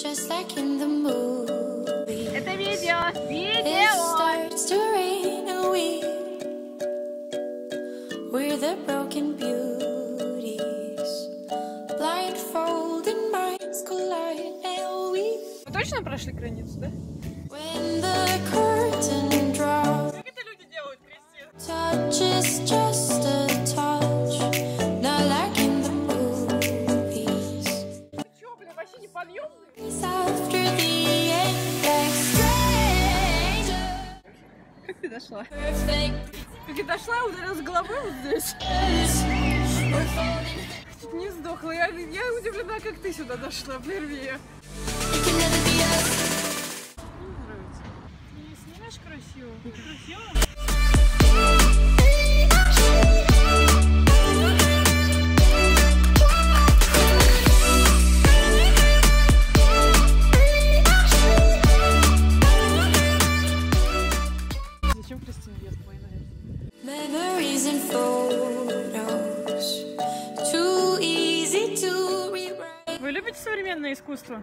just like in the movie. Это видео. It Видео. starts to rain and we We're the broken beauties Blindfolded minds collide and we Мы точно прошли границу, да? When the Как ты дошла? Как я дошла, я ударилась головой вот здесь. Чуть не сдохла. Я, я удивлена, как ты сюда дошла. Прерви. Us Мне нравится. Ты не снимешь красиво? Красиво? Вы любите современное искусство?